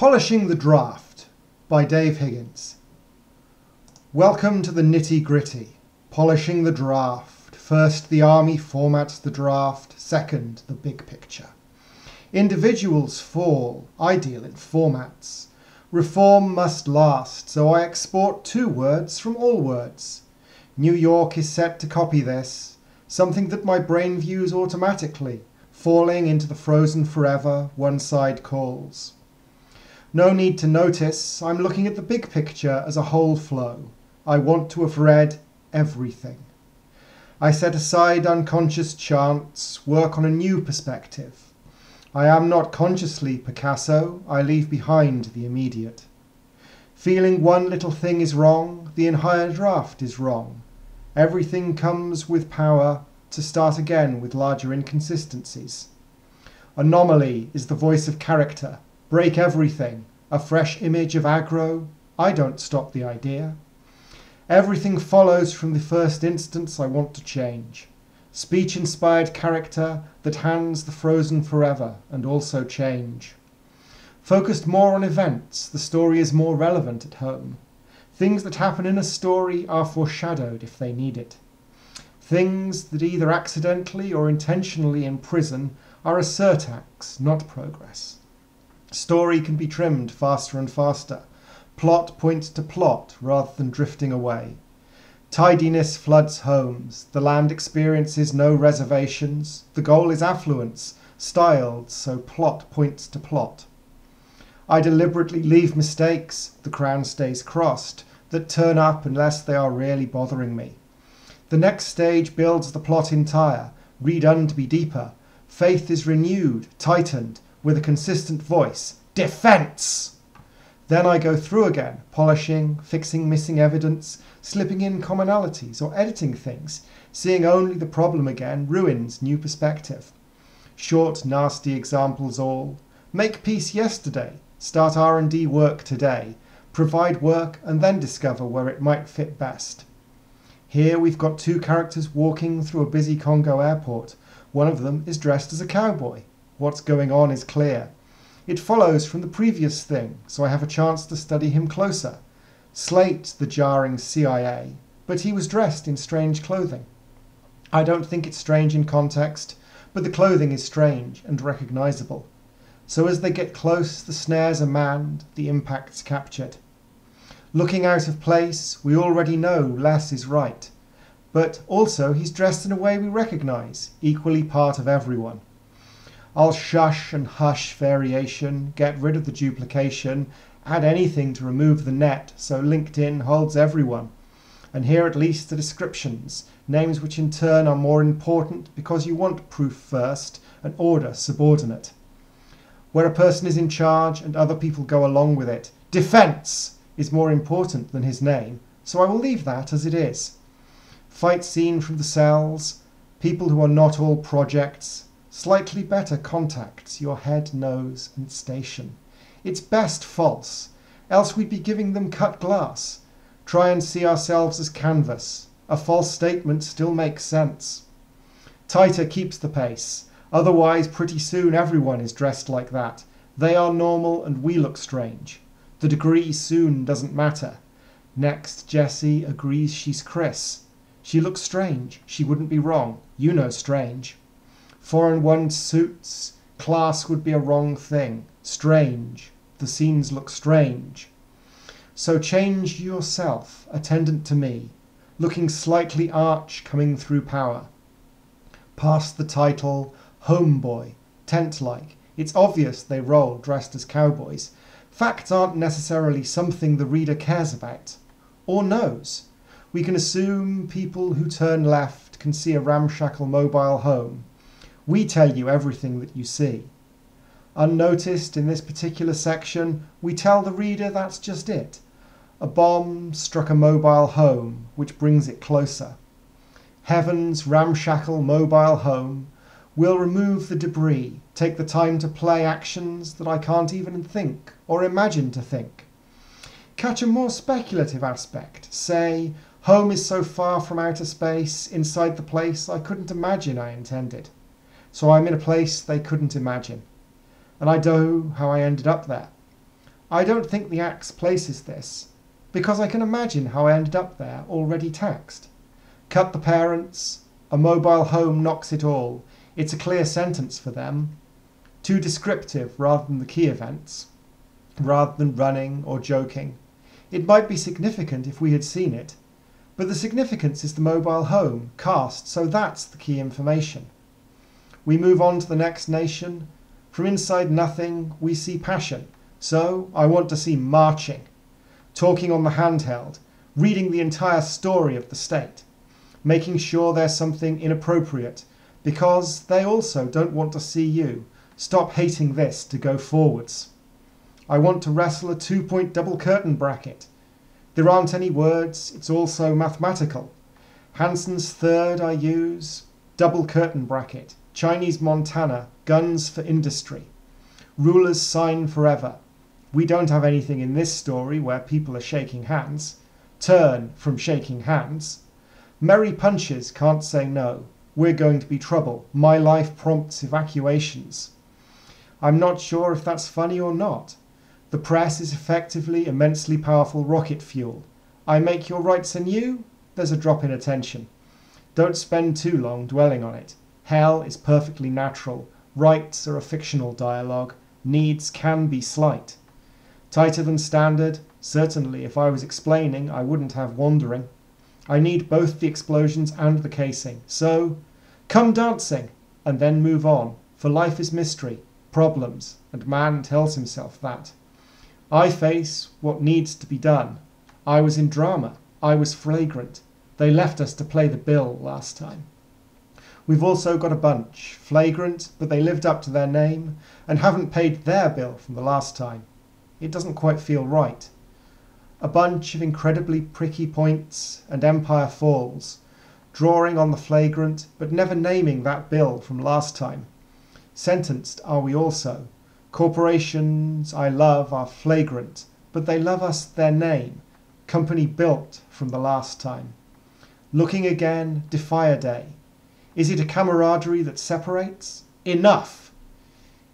Polishing the Draft by Dave Higgins. Welcome to the nitty gritty. Polishing the draft. First, the army formats the draft. Second, the big picture. Individuals fall. I deal in formats. Reform must last, so I export two words from all words. New York is set to copy this, something that my brain views automatically, falling into the frozen forever one side calls. No need to notice, I'm looking at the big picture as a whole flow. I want to have read everything. I set aside unconscious chance, work on a new perspective. I am not consciously Picasso, I leave behind the immediate. Feeling one little thing is wrong, the entire draft is wrong. Everything comes with power to start again with larger inconsistencies. Anomaly is the voice of character, break everything, a fresh image of aggro, I don't stop the idea. Everything follows from the first instance I want to change. Speech inspired character that hands the frozen forever and also change. Focused more on events, the story is more relevant at home. Things that happen in a story are foreshadowed if they need it. Things that either accidentally or intentionally imprison are a surtax, not progress. Story can be trimmed faster and faster. Plot points to plot rather than drifting away. Tidiness floods homes. The land experiences no reservations. The goal is affluence, styled so plot points to plot. I deliberately leave mistakes, the crown stays crossed, that turn up unless they are really bothering me. The next stage builds the plot entire, redone to be deeper. Faith is renewed, tightened, with a consistent voice Defense! Then I go through again, polishing, fixing missing evidence, slipping in commonalities, or editing things. Seeing only the problem again ruins new perspective. Short, nasty examples all. Make peace yesterday, start R&D work today, provide work and then discover where it might fit best. Here we've got two characters walking through a busy Congo airport. One of them is dressed as a cowboy. What's going on is clear. It follows from the previous thing, so I have a chance to study him closer. Slate the jarring CIA, but he was dressed in strange clothing. I don't think it's strange in context, but the clothing is strange and recognizable. So as they get close, the snares are manned, the impacts captured. Looking out of place, we already know less is right. But also he's dressed in a way we recognize, equally part of everyone. I'll shush and hush variation, get rid of the duplication, add anything to remove the net so LinkedIn holds everyone. And here at least the descriptions, names which in turn are more important because you want proof first and order subordinate. Where a person is in charge and other people go along with it, defense is more important than his name, so I will leave that as it is. Fight scene from the cells, people who are not all projects, Slightly better contacts your head, nose, and station. It's best false, else we'd be giving them cut glass. Try and see ourselves as canvas. A false statement still makes sense. Tighter keeps the pace. Otherwise, pretty soon everyone is dressed like that. They are normal and we look strange. The degree soon doesn't matter. Next, Jessie agrees she's Chris. She looks strange. She wouldn't be wrong. You know strange. Foreign one suits, class would be a wrong thing. Strange. The scenes look strange. So change yourself, attendant to me, looking slightly arch coming through power. Past the title, Homeboy, tent like. It's obvious they roll dressed as cowboys. Facts aren't necessarily something the reader cares about or knows. We can assume people who turn left can see a ramshackle mobile home we tell you everything that you see. Unnoticed in this particular section, we tell the reader that's just it. A bomb struck a mobile home, which brings it closer. Heaven's ramshackle mobile home will remove the debris, take the time to play actions that I can't even think or imagine to think. Catch a more speculative aspect, say, home is so far from outer space, inside the place I couldn't imagine I intended. So I'm in a place they couldn't imagine. And I know how I ended up there. I don't think the axe places this, because I can imagine how I ended up there already taxed. Cut the parents, a mobile home knocks it all. It's a clear sentence for them. Too descriptive rather than the key events, rather than running or joking. It might be significant if we had seen it, but the significance is the mobile home cast, so that's the key information. We move on to the next nation. From inside nothing, we see passion. So I want to see marching, talking on the handheld, reading the entire story of the state, making sure there's something inappropriate, because they also don't want to see you. Stop hating this to go forwards. I want to wrestle a two point double curtain bracket. There aren't any words, it's also mathematical. Hanson's third I use, double curtain bracket. Chinese Montana, guns for industry. Rulers sign forever. We don't have anything in this story where people are shaking hands. Turn from shaking hands. Merry punches can't say no. We're going to be trouble. My life prompts evacuations. I'm not sure if that's funny or not. The press is effectively immensely powerful rocket fuel. I make your rights anew? There's a drop in attention. Don't spend too long dwelling on it. Hell is perfectly natural. Rights are a fictional dialogue. Needs can be slight. Tighter than standard? Certainly, if I was explaining, I wouldn't have wandering. I need both the explosions and the casing. So, come dancing, and then move on, for life is mystery, problems, and man tells himself that. I face what needs to be done. I was in drama. I was flagrant. They left us to play the bill last time. We've also got a bunch, flagrant, but they lived up to their name and haven't paid their bill from the last time. It doesn't quite feel right. A bunch of incredibly pricky points and Empire Falls, drawing on the flagrant, but never naming that bill from last time. Sentenced are we also. Corporations I love are flagrant, but they love us their name, company built from the last time. Looking again, Defy Day is it a camaraderie that separates? Enough!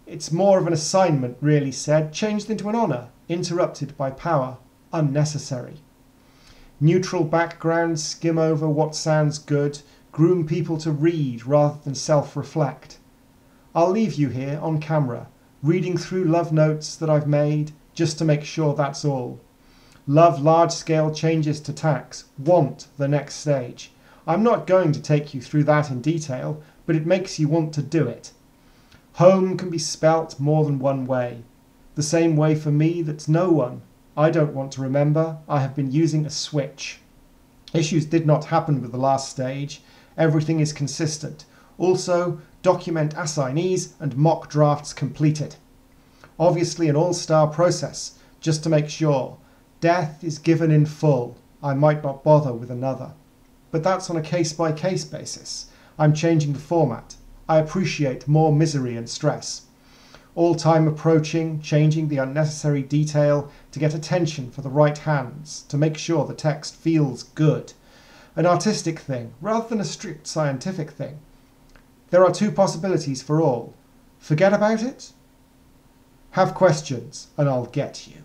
It's more of an assignment, really said, changed into an honour, interrupted by power, unnecessary. Neutral backgrounds skim over what sounds good, groom people to read rather than self reflect. I'll leave you here on camera, reading through love notes that I've made, just to make sure that's all. Love large scale changes to tax, want the next stage. I'm not going to take you through that in detail, but it makes you want to do it. Home can be spelt more than one way. The same way for me that's no one. I don't want to remember. I have been using a switch. Issues did not happen with the last stage. Everything is consistent. Also, document assignees and mock drafts completed. Obviously, an all star process, just to make sure. Death is given in full. I might not bother with another but that's on a case by case basis. I'm changing the format. I appreciate more misery and stress. All time approaching, changing the unnecessary detail to get attention for the right hands, to make sure the text feels good. An artistic thing rather than a strict scientific thing. There are two possibilities for all. Forget about it, have questions, and I'll get you.